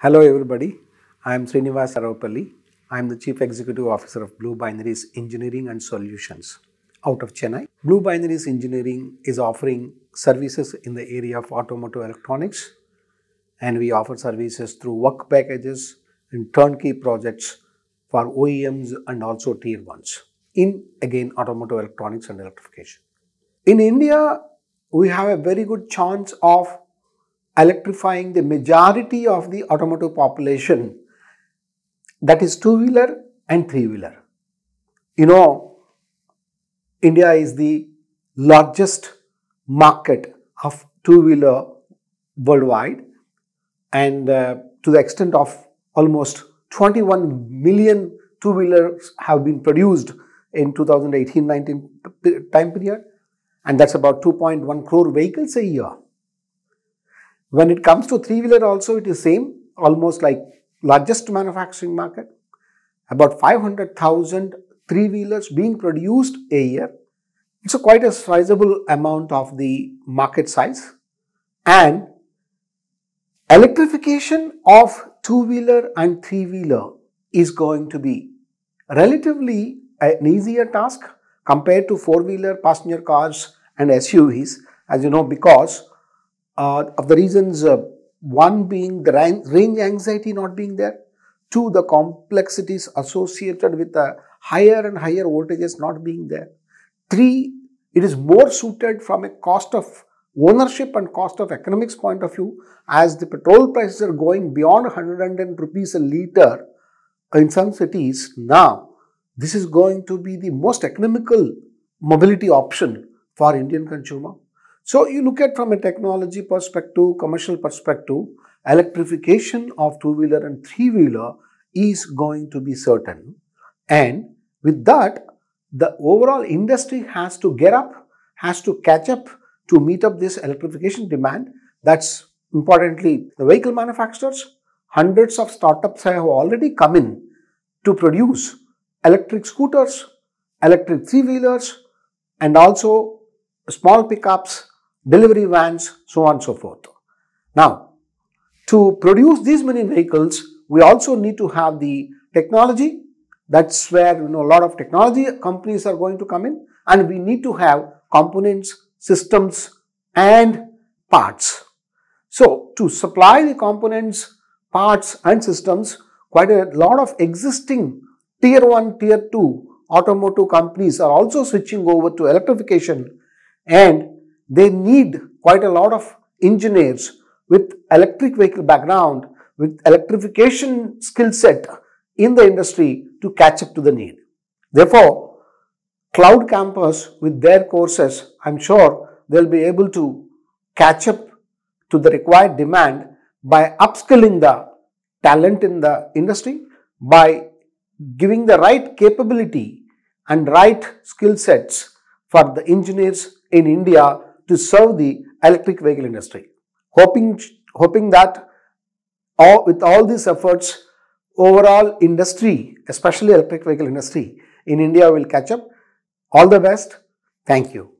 Hello everybody, I am Srinivas Aravapalli. I am the Chief Executive Officer of Bluebinaries Engineering and Solutions out of Chennai. Bluebinaries Engineering is offering services in the area of automotive electronics and we offer services through work packages and turnkey projects for OEMs and also tier 1s in again automotive electronics and electrification. In India, we have a very good chance of electrifying the majority of the automotive population that is two wheeler and three wheeler. You know, India is the largest market of two wheeler worldwide and uh, to the extent of almost 21 million two wheelers have been produced in 2018-19 time period and that's about 2.1 crore vehicles a year. When it comes to three wheeler also it is same almost like largest manufacturing market about 500,000 three wheelers being produced a year. It's a quite a sizable amount of the market size and electrification of two wheeler and three wheeler is going to be relatively an easier task compared to four wheeler passenger cars and SUVs as you know because uh, of the reasons uh, one being the range anxiety not being there, two the complexities associated with the higher and higher voltages not being there, three it is more suited from a cost of ownership and cost of economics point of view as the petrol prices are going beyond 110 rupees a liter in some cities now this is going to be the most economical mobility option for Indian consumer. So you look at from a technology perspective, commercial perspective, electrification of two-wheeler and three-wheeler is going to be certain. And with that, the overall industry has to get up, has to catch up to meet up this electrification demand. That's importantly the vehicle manufacturers. Hundreds of startups have already come in to produce electric scooters, electric three-wheelers and also small pickups, delivery vans, so on and so forth. Now, to produce these many vehicles, we also need to have the technology. That's where you know a lot of technology companies are going to come in and we need to have components, systems and parts. So, to supply the components, parts and systems, quite a lot of existing tier 1, tier 2 automotive companies are also switching over to electrification and they need quite a lot of engineers with electric vehicle background, with electrification skill set in the industry to catch up to the need. Therefore, Cloudkampus with their courses, I'm sure they'll be able to catch up to the required demand by upskilling the talent in the industry, by giving the right capability and right skill sets for the engineers in India to serve the electric vehicle industry. Hoping, hoping that all, with all these efforts, overall industry, especially electric vehicle industry in India will catch up. All the best. Thank you.